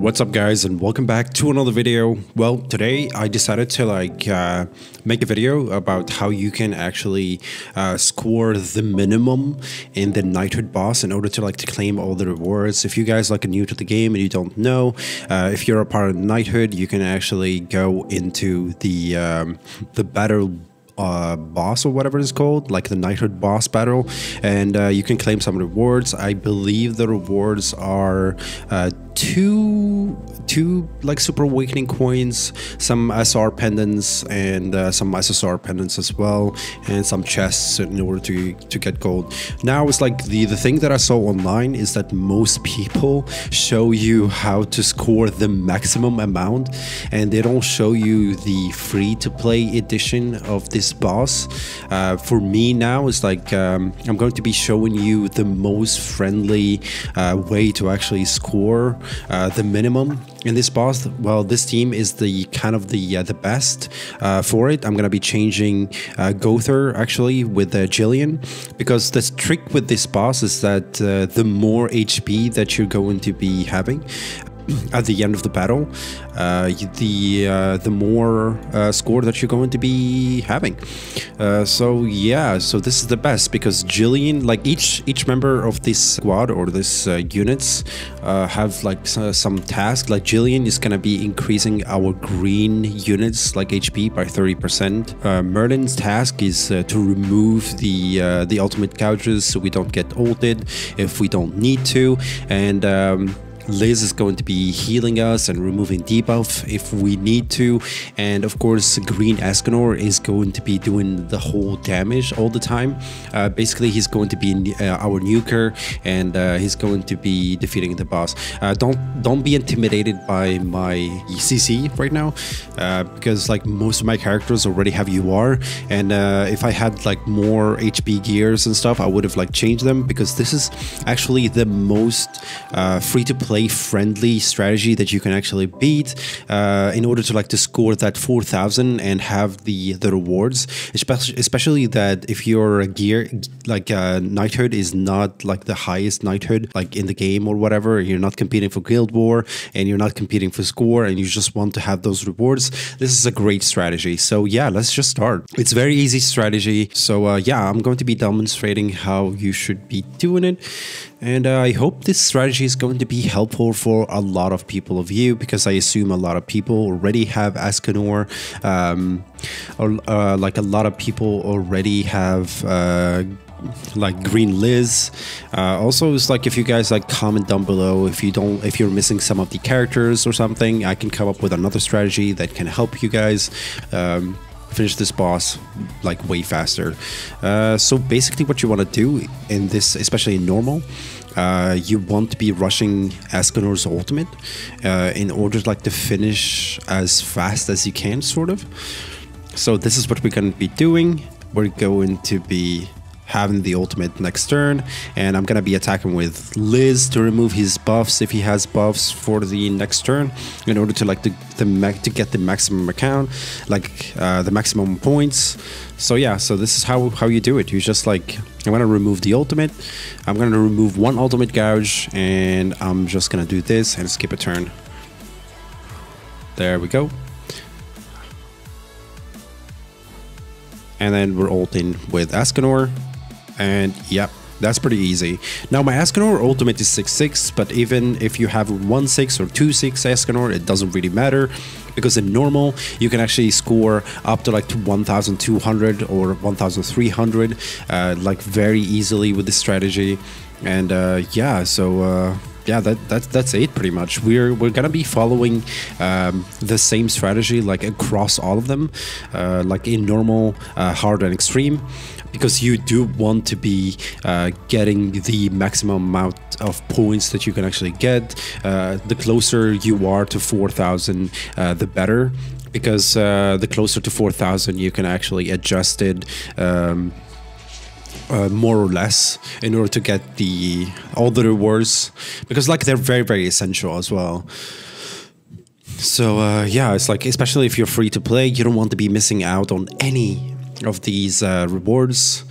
What's up guys and welcome back to another video. Well, today I decided to like uh, make a video about how you can actually uh, score the minimum in the knighthood boss in order to like to claim all the rewards. If you guys like are new to the game and you don't know, uh, if you're a part of knighthood, you can actually go into the um, the battle uh, boss or whatever it's called, like the knighthood boss battle, and uh, you can claim some rewards. I believe the rewards are uh, two two like super awakening coins, some SR pendants, and uh, some SSR pendants as well, and some chests in order to to get gold. Now it's like the the thing that I saw online is that most people show you how to score the maximum amount, and they don't show you the free to play edition of this boss. Uh, for me now, it's like um, I'm going to be showing you the most friendly uh, way to actually score uh, the minimum in this boss. Well, this team is the kind of the uh, the best uh, for it. I'm gonna be changing uh, Gowther actually with uh, Jillian because the trick with this boss is that uh, the more HP that you're going to be having at the end of the battle, uh, the uh, the more uh, score that you're going to be having. Uh, so yeah, so this is the best because Jillian, like each each member of this squad or this uh, units, uh, have like some task. Like Jillian is gonna be increasing our green units like HP by 30%. Merlin's task is to remove the the ultimate gouges so we don't get ulted if we don't need to, and um, Liz is going to be healing us and removing debuff if we need to. And of course, Green Escanor is going to be doing the whole damage all the time. Uh, basically, he's going to be uh, our nuker and uh, he's going to be defeating the boss. Uh, don't don't be intimidated by my CC right now uh, because like most of my characters already have UR. And uh, if I had like more HP gears and stuff, I would have like changed them because this is actually the most free to play friendly strategy that you can actually beat uh, in order to like to score that 4000 and have the the rewards. Especially especially that if your gear like uh, knighthood is not like the highest knighthood like in the game or whatever you're not competing for guild war and you're not competing for score and you just want to have those rewards this is a great strategy. So yeah let's just start. It's very easy strategy. So uh, yeah i'm going to be demonstrating how you should be doing it and uh, I hope this strategy is going to be helpful for a lot of people of you because I assume a lot of people already have Escanor. Um, or, uh, like a lot of people already have uh, like green liz uh, also it's like if you guys like comment down below if you don't if you're missing some of the characters or something i can come up with another strategy that can help you guys um, finish this boss like way faster. Uh, so basically what you want to do in this, especially in normal, uh, you want to be rushing Escanor's ultimate uh, in order like to finish as fast as you can, sort of. So this is what we're going to be doing. We're going to be having the ultimate next turn and I'm gonna be attacking with Liz to remove his buffs if he has buffs for the next turn in order to like the, the to get the maximum account like uh, the maximum points. So yeah so this is how how you do it. You just like I'm gonna remove the ultimate. I'm gonna remove one ultimate gouge and I'm just gonna do this and skip a turn. There we go. And then we're ulting with Escanor and yep, that's pretty easy. Now my Escanor ultimate is 6-6, but even if you have 1-6 or 2-6 Escanor, it doesn't really matter because in normal you can actually score up to like 1200 or 1300 uh, like very easily with this strategy and uh, yeah so uh, yeah, that, that that's it pretty much. We're we're gonna be following um, the same strategy like across all of them, uh, like in normal, uh, hard, and extreme because you do want to be uh, getting the maximum amount of points that you can actually get. Uh, the closer you are to 4,000, uh, the better, because uh, the closer to 4,000, you can actually adjust it. Um, uh, more or less in order to get the all the rewards because like they're very very essential as well so uh, yeah it's like especially if you're free to play you don't want to be missing out on any of these uh, rewards.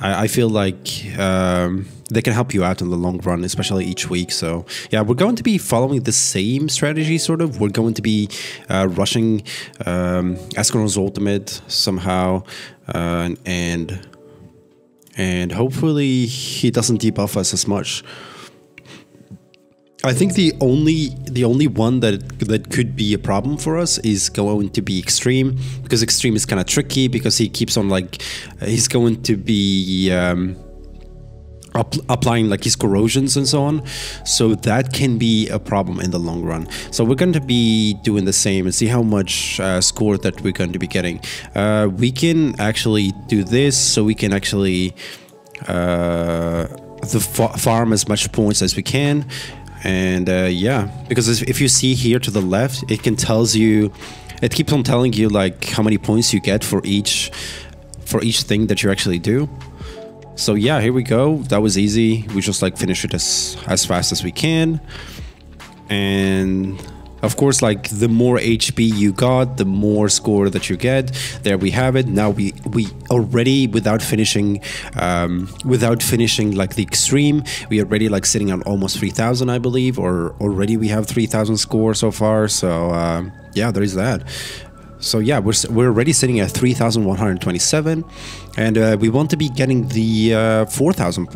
I, I feel like um, they can help you out in the long run, especially each week. So yeah, we're going to be following the same strategy, sort of. We're going to be uh, rushing um, Escanor's ultimate somehow, uh, and and hopefully he doesn't debuff us as much. I think the only the only one that that could be a problem for us is going to be extreme because extreme is kind of tricky because he keeps on like he's going to be um, applying like his corrosions and so on. So that can be a problem in the long run. So we're going to be doing the same and see how much uh, score that we're going to be getting. Uh, we can actually do this so we can actually uh, the farm as much points as we can. And uh, yeah because if you see here to the left it can tells you it keeps on telling you like how many points you get for each for each thing that you actually do so yeah here we go that was easy we just like finish it as as fast as we can and of course, like the more HP you got, the more score that you get. There we have it. Now we we already without finishing, um, without finishing like the extreme, we already like sitting on almost 3,000, I believe, or already we have 3,000 score so far. So uh, yeah, there is that so yeah, we're, we're already sitting at 3,127 and uh, we want to be getting the uh, 4,000.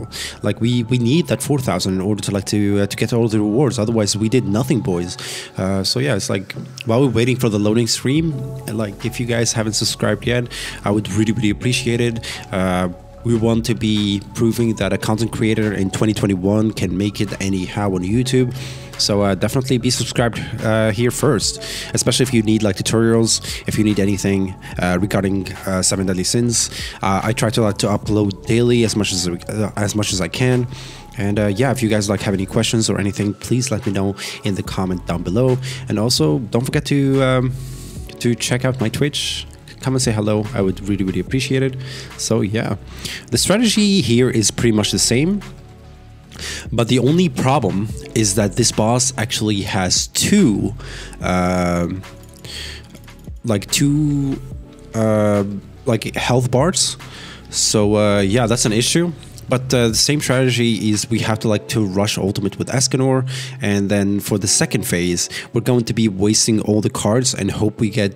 Like we, we need that 4,000 in order to like to uh, to get all the rewards. Otherwise, we did nothing, boys. Uh, so yeah, it's like while we're waiting for the loading stream, like if you guys haven't subscribed yet, I would really really appreciate it uh, we want to be proving that a content creator in 2021 can make it anyhow on YouTube. So uh, definitely be subscribed uh, here first, especially if you need like tutorials, if you need anything uh, regarding uh, Seven Deadly Sins. Uh, I try to like to upload daily as much as uh, as much as I can. And yeah, if you guys like have any questions or anything, please let me know in the comment down below. And also, don't forget to um, to check out my Twitch come and say hello. I would really, really appreciate it. So yeah, the strategy here is pretty much the same. But the only problem is that this boss actually has two, uh, like two, uh, like health bars. So uh, yeah, that's an issue. But uh, the same strategy is we have to like to rush ultimate with Escanor, and then for the second phase, we're going to be wasting all the cards and hope we get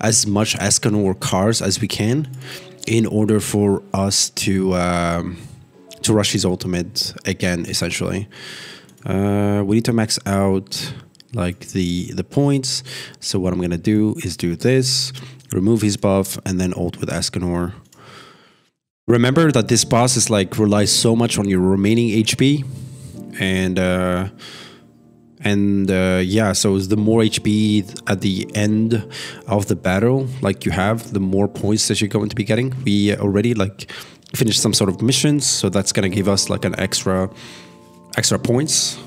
as much Escanor cards as we can, in order for us to um, to rush his ultimate again. Essentially, uh, we need to max out like the the points. So what I'm gonna do is do this, remove his buff, and then ult with Escanor. Remember that this boss is like relies so much on your remaining HP, and uh, and uh, yeah, so the more HP at the end of the battle, like you have, the more points that you're going to be getting. We already like finished some sort of missions, so that's gonna give us like an extra extra points.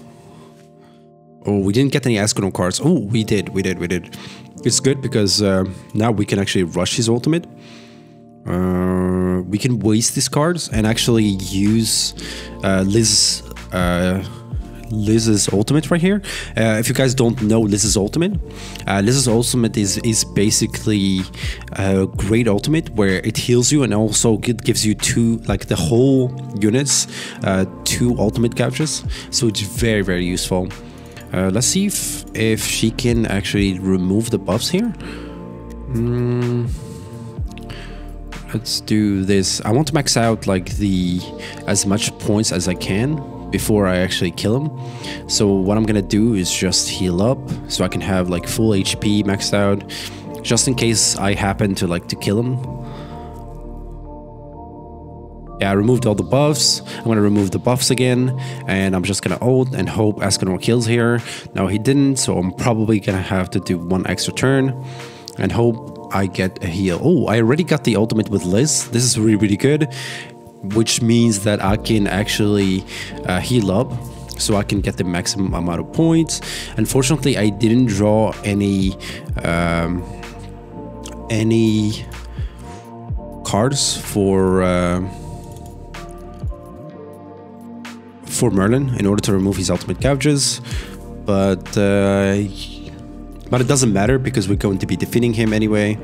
Oh, we didn't get any Escanor cards. Oh, we did, we did, we did. It's good because uh, now we can actually rush his ultimate. Uh, we can waste these cards and actually use uh, Liz, uh, Liz's ultimate right here. Uh, if you guys don't know Liz's ultimate, uh, Liz's ultimate is is basically a great ultimate where it heals you and also it gives you two like the whole units uh, two ultimate couches. So it's very very useful. Uh, let's see if if she can actually remove the buffs here. Mm let's do this. I want to max out like the as much points as I can before I actually kill him. So what I'm gonna do is just heal up so I can have like full HP maxed out just in case I happen to like to kill him. Yeah, I removed all the buffs. I'm gonna remove the buffs again, and I'm just gonna ult and hope Escanor kills here. Now he didn't, so I'm probably gonna have to do one extra turn and hope I get a heal. Oh, I already got the ultimate with Liz. This is really, really good, which means that I can actually uh, heal up so I can get the maximum amount of points. Unfortunately, I didn't draw any um, any cards for uh, for Merlin in order to remove his ultimate couches, but. Uh, but it doesn't matter because we're going to be defeating him anyway.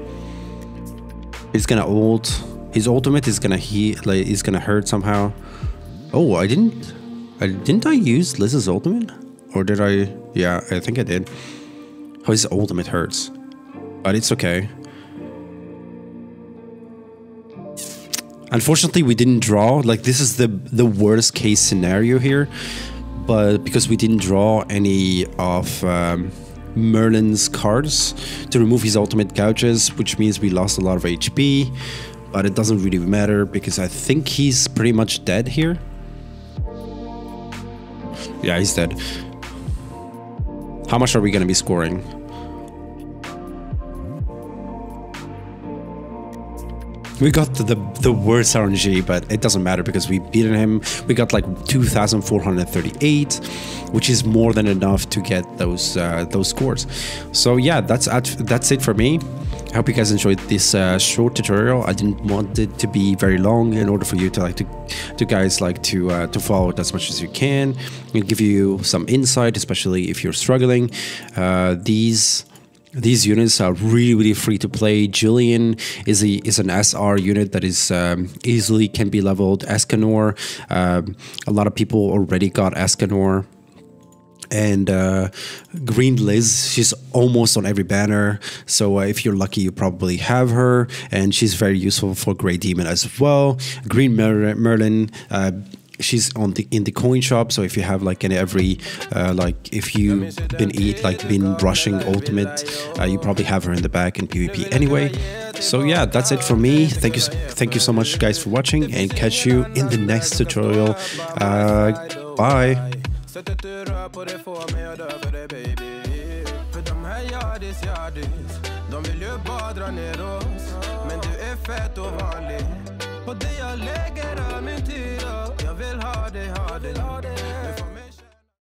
He's gonna ult. His ultimate is gonna he like is gonna hurt somehow. Oh, I didn't. I didn't I use Liz's ultimate, or did I? Yeah, I think I did. Oh, his ultimate hurts, but it's okay. Unfortunately, we didn't draw. Like this is the the worst case scenario here, but because we didn't draw any of um, Merlin's cards to remove his ultimate gouges, which means we lost a lot of HP. But it doesn't really matter because I think he's pretty much dead here. Yeah, he's dead. How much are we going to be scoring? We got the, the, worst RNG, but it doesn't matter because we beaten him. We got like 2,438, which is more than enough to get those uh, those scores. So yeah, that's that's it for me. I hope you guys enjoyed this uh, short tutorial. I didn't want it to be very long in order for you to like to, to guys like to uh, to follow it as much as you can and give you some insight, especially if you're struggling. Uh, these these units are really really free to play. Jillian is a is an SR unit that is um, easily can be leveled. Escanor, um, a lot of people already got Escanor and uh, Green Liz, she's almost on every banner. So uh, if you're lucky, you probably have her, and she's very useful for Grey Demon as well. Green Mer Merlin. Uh, she's on the in the coin shop so if you have like in every uh, like if you've been eat like been rushing ultimate uh, you probably have her in the back in pvp anyway. So yeah that's it for me. Thank you thank you so much guys for watching and catch you in the next tutorial. Uh, bye. De ner oss Men du är fett och vanlig På det jag lägger all min tid Jag vill ha dig, ha dig